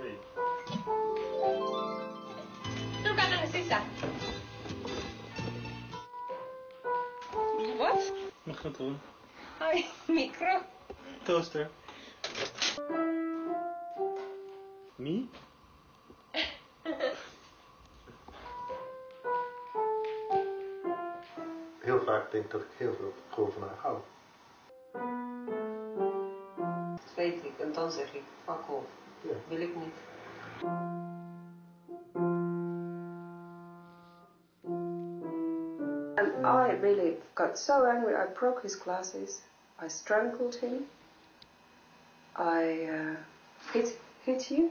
free. aan de Sisa. Wat? Nog het doen. Hoi, micro. Toaster. Mi. heel vaak denk dat ik heel veel gewoon van haar hou. Dat weet ik. En dan zeg ik, fuck off. Ja. Wil ik. And I really got so angry, I broke his glasses, I strangled him, I uh, hit, hit you.